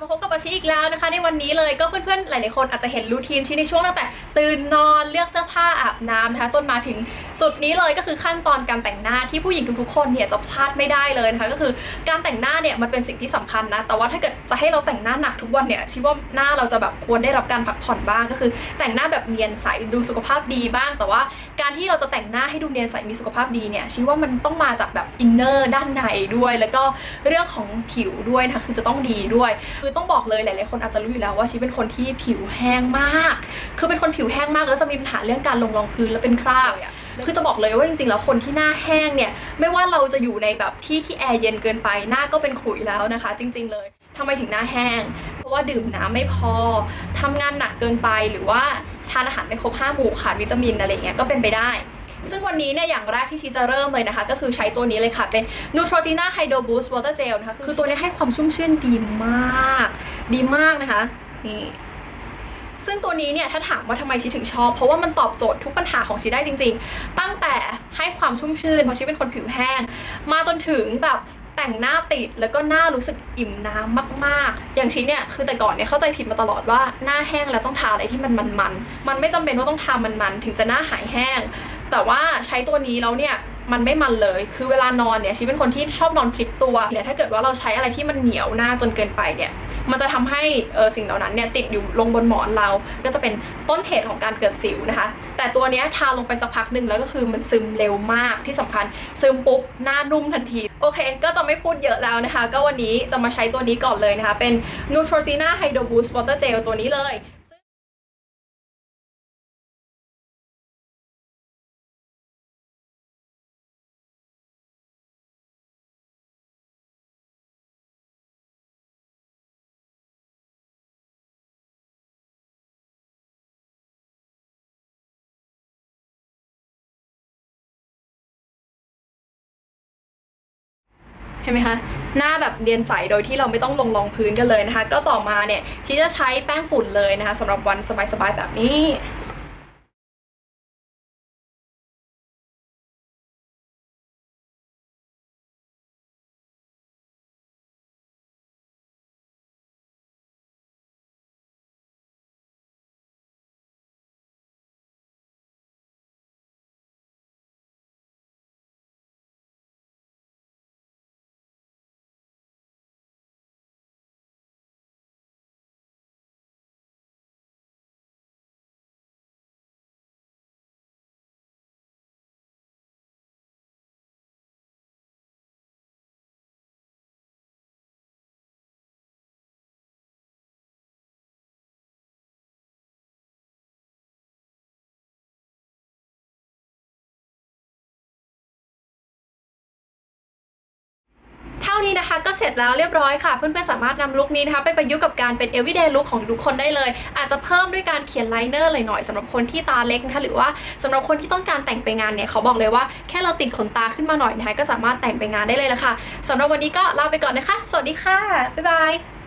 มาพบกับอาชิอีกแล้วนะคะ ในวันนี้เลยก็เพื่อนๆ หลายๆคนอาจจะเห็น routine ชิในช่วงตั้งแต่ ตื่นนอนเลือกเสื้อผ้าอาบน้ำนะคะจนมาถึงจุดนี้เลยก็คือขั้นตอนการแต่งหน้าที่ผู้หญิงทุกๆ คนเนี่ยจะพลาดไม่ได้เลยนะคะก็คือการแต่งหน้าเนี่ยมันเป็นสิ่งที่สำคัญนะแต่ว่าถ้าเกิดจะให้เราแต่งหน้าหนักทุกวันเนี่ยชิว่าหน้าเราจะแบบควรได้รับการพักผ่อนบ้างก็คือ แต่งหน้าแบบเนียนใสดูสุขภาพดีบ้าง แต่ว่าการที่เราจะแต่งหน้าให้ดูเนียนใสมีสุขภาพดีเนี่ยชิว่ามันต้องมาจากแบบ inner ด้านในด้วย แล้วก็เรื่องของผิวด้วยนะคะคือจะต้องดีด้วยคือต้องบอกเลยหลายๆคนอาจจะรู้อยู่แล้วว่าชีเป็นคนที่ผิวแห้งมาก คือเป็นคนผิวแห้งมากแล้วจะมีปัญหาเรื่องการลงรองพื้นแล้วเป็นคราบอะคือจะบอกเลยว่าจริงๆ แล้วคนที่หน้าแห้งเนี่ย ไม่ว่าเราจะอยู่ในแบบที่ที่แอร์เย็นเกินไปหน้าก็เป็นขุยแล้วนะคะ จริง ๆ เลยทำไมถึงหน้าแห้ง เพราะว่าดื่มน้ำไม่พอทำงานหนักเกินไปหรือว่าทานอาหารไม่ครบห้าหมู่ขาดวิตามินอะไรเงี้ยก็เป็นไปได้ ซึ่งวันนี้เนี่ยอย่างแรกที่ชีจะเริ่มเลยนะคะ ก็คือใช้ตัวนี้เลยค่ะ เป็น Neutrogena Hydro Boost Water Gel นะคะ คือตัวนี้ให้ความชุ่มชื่นดีมาก ดีมากนะคะ นี่ซึ่งตัวนี้เนี่ยถ้าถามว่าทำไมชีถึงชอบ เพราะว่ามันตอบโจทย์ทุกปัญหาของชีได้จริง ๆ ตั้งแต่ให้ความชุ่มชื่นเพราะชีเป็นคนผิวแห้ง มาจนถึงแบบ แต่งหน้าติดแล้วก็หน้ารู้สึกอิ่มน้ำมากๆ อย่างชีเนี่ยคือแต่ก่อนเนี่ยเข้าใจผิดมาตลอดว่าหน้าแห้งแล้วต้องทาอะไรที่มันมันๆมันไม่จำเป็นว่าต้องทามันๆถึงจะหน้าหายแห้ง แต่ว่าใช้ตัวนี้แล้วเนี่ยมันไม่มันเลย คือเวลานอนเนี่ยชีเป็นคนที่ชอบนอนพลิกตัวเนี่ยถ้าเกิดว่าเราใช้อะไรที่มันเหนียวหน้าจนเกินไปเนี่ย มันจะทำให้เออสิ่งเหล่านั้นเนี่ยติดอยู่ลงบนหมอนเรา ก็จะเป็นต้นเหตุของการเกิดสิวนะคะ แต่ตัวนี้ทาลงไปสักพักหนึ่งแล้วก็คือมันซึมเร็วมากที่สำคัญซึมปุ๊บหน้านุ่มทันทีโอเค ก็จะไม่พูดเยอะแล้วนะคะ ก็วันนี้จะมาใช้ตัวนี้ก่อนเลยนะคะ เป็น Neutrogena Hydro Boost Water Gel ตัวนี้เลย ห็นไหมคะหน้าแบบเรียนใสโดยที่เราไม่ต้องลงรองพื้นกันเลยนะคะ ก็ต่อมาเนี่ยชีจะใช้แป้งฝุ่นเลยนะคะสำหรับวันสบายๆแบบนี้ นี้นะคะ ก็เสร็จแล้วเรียบร้อยค่ะ เพื่อนๆสามารถนำลุคนี้นะคะไปประยุกต์กับการเป็น everyday look ของทุกคนได้เลย อาจจะเพิ่มด้วยการเขียนไลเนอร์หน่อยๆสำหรับคนที่ตาเล็กนะคะหรือว่าสำหรับคนที่ต้องการแต่งไปงานเนี่ยเขาบอกเลยว่าแค่เราติดขนตาขึ้นมาหน่อยนะคะก็สามารถแต่งไปงานได้เลยละค่ะสำหรับวันนี้ก็ลาไปก่อนนะคะ สวัสดีค่ะบ๊ายบาย